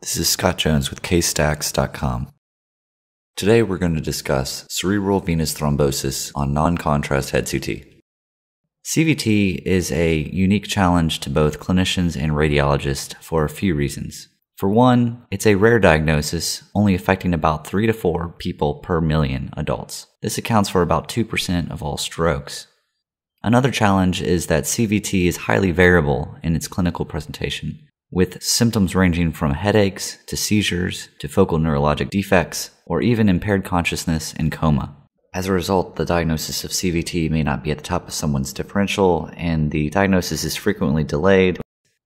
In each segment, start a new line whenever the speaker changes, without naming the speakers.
This is Scott Jones with CaseStacks.com. Today we're going to discuss cerebral venous thrombosis on non contrast head CT. CVT is a unique challenge to both clinicians and radiologists for a few reasons. For one, it's a rare diagnosis, only affecting about 3 to 4 people per million adults. This accounts for about 2% of all strokes. Another challenge is that CVT is highly variable in its clinical presentation, with symptoms ranging from headaches to seizures to focal neurologic defects or even impaired consciousness and coma. As a result, the diagnosis of CVT may not be at the top of someone's differential, and the diagnosis is frequently delayed.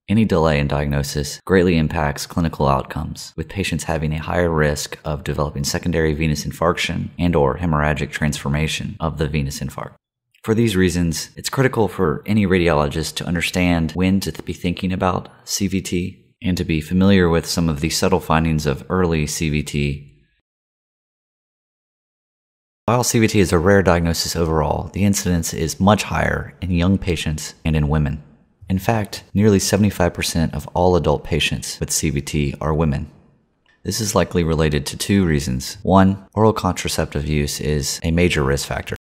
Any delay in diagnosis greatly impacts clinical outcomes, with patients having a higher risk of developing secondary venous infarction and or hemorrhagic transformation of the venous infarct. For these reasons, it's critical for any radiologist to understand when to be thinking about CVT and to be familiar with some of the subtle findings of early CVT. While CVT is a rare diagnosis overall, the incidence is much higher in young patients and in women. In fact, nearly 75% of all adult patients with CVT are women. This is likely related to two reasons. One, oral contraceptive use is a major risk factor.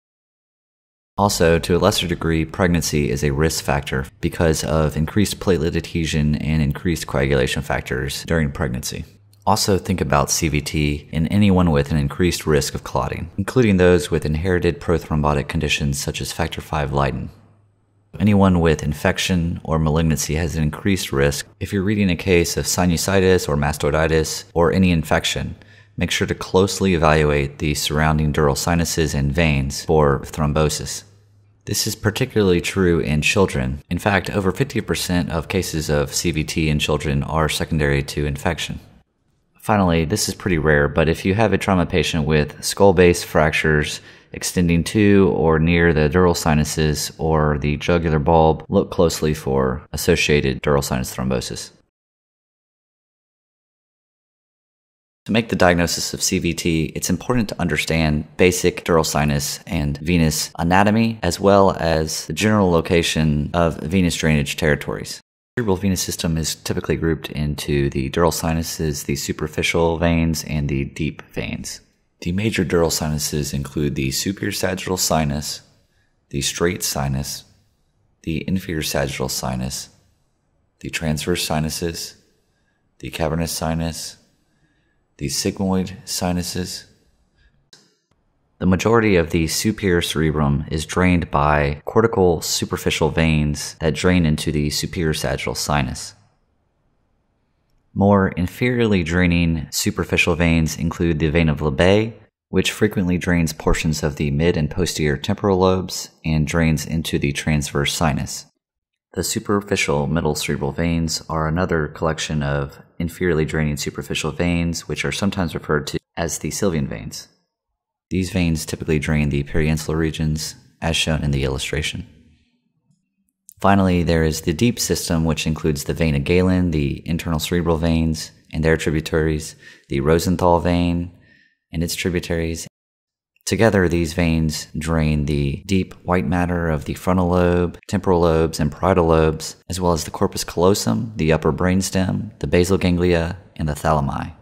Also, to a lesser degree, pregnancy is a risk factor because of increased platelet adhesion and increased coagulation factors during pregnancy. Also, think about CVT in anyone with an increased risk of clotting, including those with inherited prothrombotic conditions such as factor V Leiden. Anyone with infection or malignancy has an increased risk. If you're reading a case of sinusitis or mastoiditis or any infection, make sure to closely evaluate the surrounding dural sinuses and veins for thrombosis. This is particularly true in children. In fact, over 50% of cases of CVT in children are secondary to infection. Finally, this is pretty rare, but if you have a trauma patient with skull base fractures extending to or near the dural sinuses or the jugular bulb, look closely for associated dural sinus thrombosis. To make the diagnosis of CVT, it's important to understand basic dural sinus and venous anatomy, as well as the general location of venous drainage territories. The cerebral venous system is typically grouped into the dural sinuses, the superficial veins, and the deep veins. The major dural sinuses include the superior sagittal sinus, the straight sinus, the inferior sagittal sinus, the transverse sinuses, the cavernous sinus, the sigmoid sinuses. The majority of the superior cerebrum is drained by cortical superficial veins that drain into the superior sagittal sinus. More inferiorly draining superficial veins include the vein of Labbé, which frequently drains portions of the mid and posterior temporal lobes and drains into the transverse sinus. The superficial middle cerebral veins are another collection of inferiorly draining superficial veins, which are sometimes referred to as the Sylvian veins. These veins typically drain the periinsular regions, as shown in the illustration. Finally, there is the deep system, which includes the vein of Galen, the internal cerebral veins, and their tributaries, the Rosenthal vein and its tributaries, Together, these veins drain the deep white matter of the frontal lobe, temporal lobes, and parietal lobes, as well as the corpus callosum, the upper brainstem, the basal ganglia, and the thalami.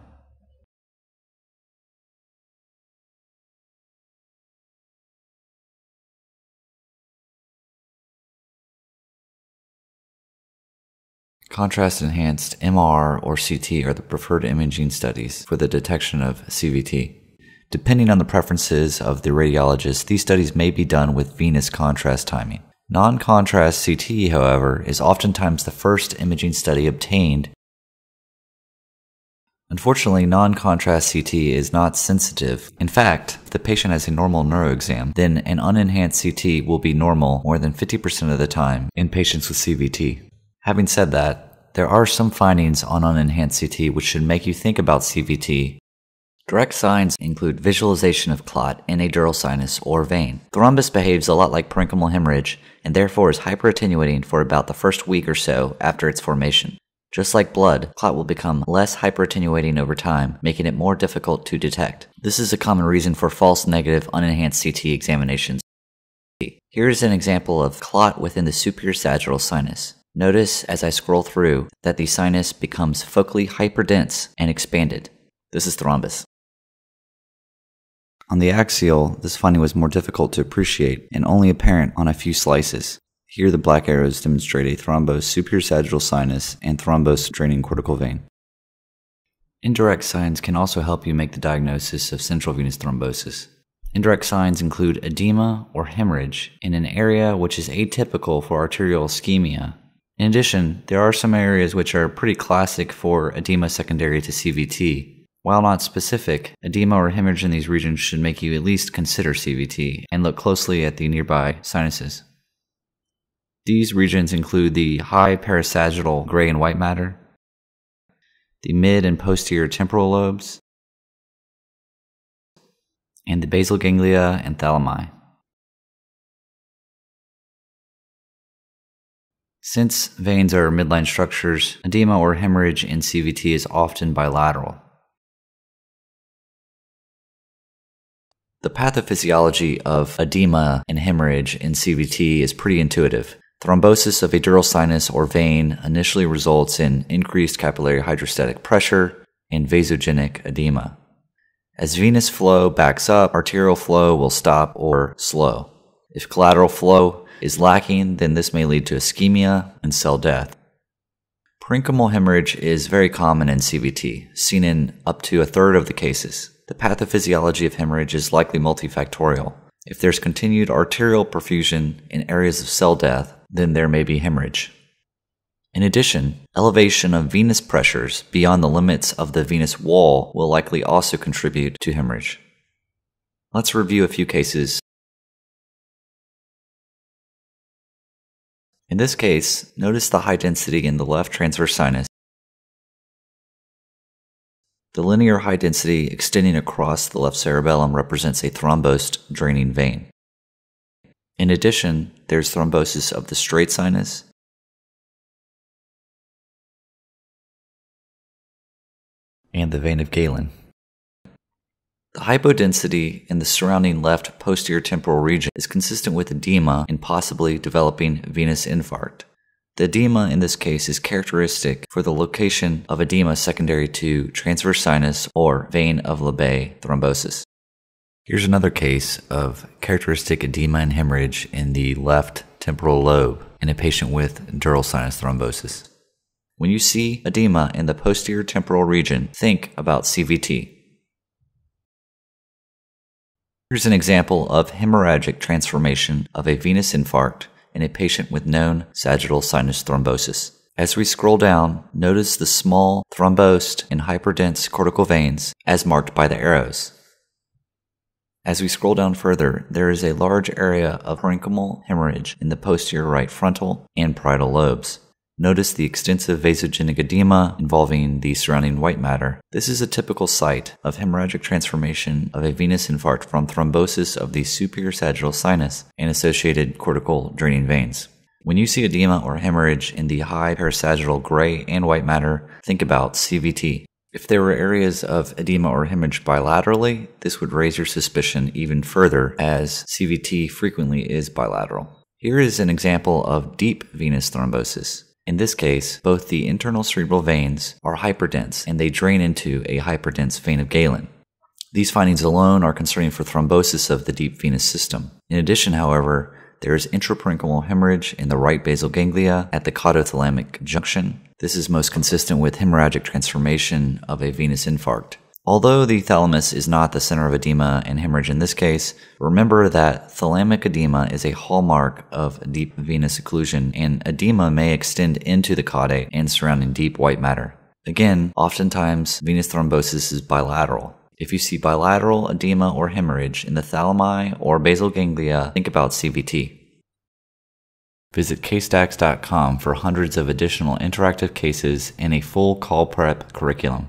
Contrast enhanced MR or CT are the preferred imaging studies for the detection of CVT. Depending on the preferences of the radiologist, these studies may be done with venous contrast timing. Non contrast CT, however, is oftentimes the first imaging study obtained. Unfortunately, non contrast CT is not sensitive. In fact, if the patient has a normal neuro exam, then an unenhanced CT will be normal more than 50% of the time in patients with CVT. Having said that, there are some findings on unenhanced CT which should make you think about CVT Direct signs include visualization of clot in a dural sinus or vein. Thrombus behaves a lot like parenchymal hemorrhage and therefore is hyperattenuating for about the first week or so after its formation. Just like blood, clot will become less hyperattenuating over time, making it more difficult to detect. This is a common reason for false negative unenhanced CT examinations. Here is an example of clot within the superior sagittal sinus. Notice as I scroll through that the sinus becomes focally hyperdense and expanded. This is thrombus. On the axial, this finding was more difficult to appreciate and only apparent on a few slices. Here, the black arrows demonstrate a thrombosed superior sagittal sinus and thrombosed draining cortical vein. Indirect signs can also help you make the diagnosis of central venous thrombosis. Indirect signs include edema or hemorrhage in an area which is atypical for arterial ischemia. In addition, there are some areas which are pretty classic for edema secondary to CVT, while not specific, edema or hemorrhage in these regions should make you at least consider CVT and look closely at the nearby sinuses. These regions include the high parasagittal gray and white matter, the mid and posterior temporal lobes, and the basal ganglia and thalami. Since veins are midline structures, edema or hemorrhage in CVT is often bilateral. The pathophysiology of edema and hemorrhage in CVT is pretty intuitive. Thrombosis of a dural sinus or vein initially results in increased capillary hydrostatic pressure and vasogenic edema. As venous flow backs up, arterial flow will stop or slow. If collateral flow is lacking, then this may lead to ischemia and cell death. Parenchymal hemorrhage is very common in CVT, seen in up to a third of the cases. The pathophysiology of hemorrhage is likely multifactorial. If there's continued arterial perfusion in areas of cell death, then there may be hemorrhage. In addition, elevation of venous pressures beyond the limits of the venous wall will likely also contribute to hemorrhage. Let's review a few cases. In this case, notice the high density in the left transverse sinus the linear high density extending across the left cerebellum represents a thrombosed draining vein. In addition, there's thrombosis of the straight sinus, and the vein of Galen. The hypodensity in the surrounding left posterior temporal region is consistent with edema and possibly developing venous infarct. The edema in this case is characteristic for the location of edema secondary to transverse sinus or vein of Labbé thrombosis. Here's another case of characteristic edema and hemorrhage in the left temporal lobe in a patient with dural sinus thrombosis. When you see edema in the posterior temporal region, think about CVT. Here's an example of hemorrhagic transformation of a venous infarct in a patient with known sagittal sinus thrombosis. As we scroll down, notice the small, thrombosed, and hyperdense cortical veins as marked by the arrows. As we scroll down further, there is a large area of parenchymal hemorrhage in the posterior right frontal and parietal lobes. Notice the extensive vasogenic edema involving the surrounding white matter. This is a typical site of hemorrhagic transformation of a venous infarct from thrombosis of the superior sagittal sinus and associated cortical draining veins. When you see edema or hemorrhage in the high parasagittal gray and white matter, think about CVT. If there were areas of edema or hemorrhage bilaterally, this would raise your suspicion even further, as CVT frequently is bilateral. Here is an example of deep venous thrombosis. In this case, both the internal cerebral veins are hyperdense and they drain into a hyperdense vein of Galen. These findings alone are concerning for thrombosis of the deep venous system. In addition, however, there is intraparenchymal hemorrhage in the right basal ganglia at the caudothalamic junction. This is most consistent with hemorrhagic transformation of a venous infarct. Although the thalamus is not the center of edema and hemorrhage in this case, remember that thalamic edema is a hallmark of deep venous occlusion, and edema may extend into the caudate and surrounding deep white matter. Again, oftentimes venous thrombosis is bilateral. If you see bilateral edema or hemorrhage in the thalami or basal ganglia, think about CVT. Visit CaseStacks.com for hundreds of additional interactive cases and a full call prep curriculum.